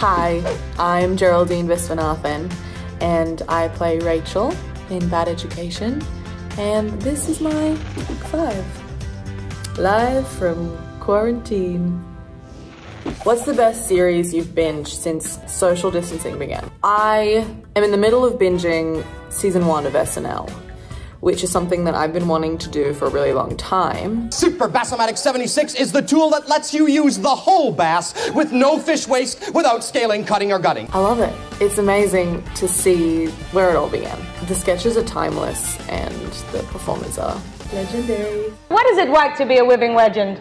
Hi, I'm Geraldine Viswanathan, and I play Rachel in Bad Education, and this is my Five. Live from quarantine. What's the best series you've binged since social distancing began? I am in the middle of binging season one of SNL which is something that I've been wanting to do for a really long time. Super Bassomatic 76 is the tool that lets you use the whole bass with no fish waste without scaling, cutting, or gutting. I love it. It's amazing to see where it all began. The sketches are timeless and the performers are legendary. What is it like to be a living legend?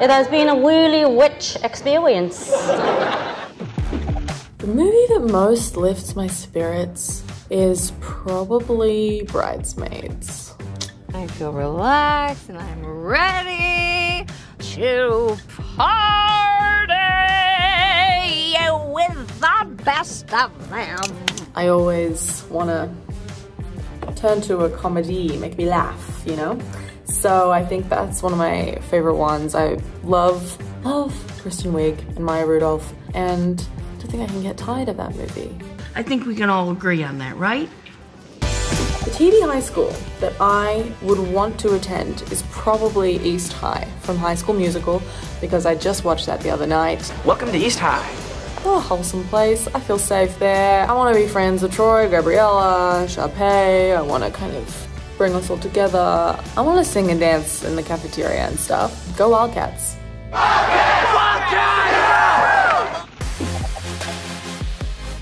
it has been a really rich experience. The movie that most lifts my spirits is probably Bridesmaids. I feel relaxed and I'm ready to party with the best of them. I always want to turn to a comedy, make me laugh, you know? So I think that's one of my favorite ones. I love, love Kristen Wiig and Maya Rudolph, and don't think I can get tired of that movie. I think we can all agree on that, right? The TV high school that I would want to attend is probably East High from High School Musical because I just watched that the other night. Welcome to East High. Oh, a wholesome place. I feel safe there. I want to be friends with Troy, Gabriella, Sharpay. I want to kind of bring us all together. I want to sing and dance in the cafeteria and stuff. Go Wildcats. Wildcats! Wildcats!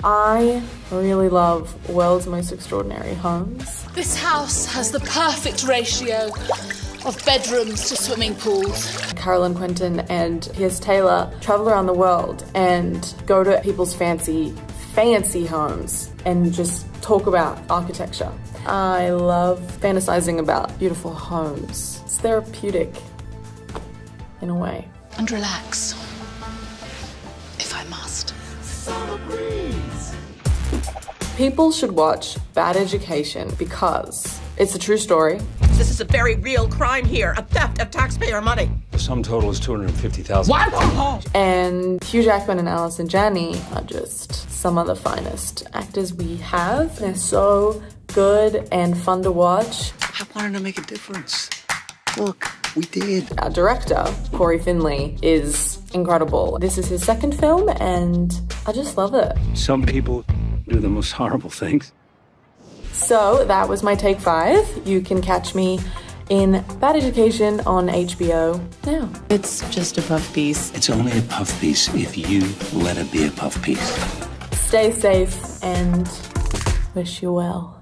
I really love World's Most Extraordinary Homes. This house has the perfect ratio of bedrooms to swimming pools. Caroline Quentin and Piers Taylor travel around the world and go to people's fancy, fancy homes and just talk about architecture. I love fantasizing about beautiful homes. It's therapeutic in a way. And relax, if I must. People should watch Bad Education because it's a true story. This is a very real crime here, a theft of taxpayer money. The sum total is 250,000. What? And Hugh Jackman and Allison Janney are just some of the finest actors we have. They're so good and fun to watch. I wanted to make a difference. Look, we did. Our director, Cory Finley, is incredible. This is his second film, and I just love it. Some people do the most horrible things. So that was my take five. You can catch me in Bad Education on HBO now. It's just a puff piece. It's only a puff piece if you let it be a puff piece. Stay safe and wish you well.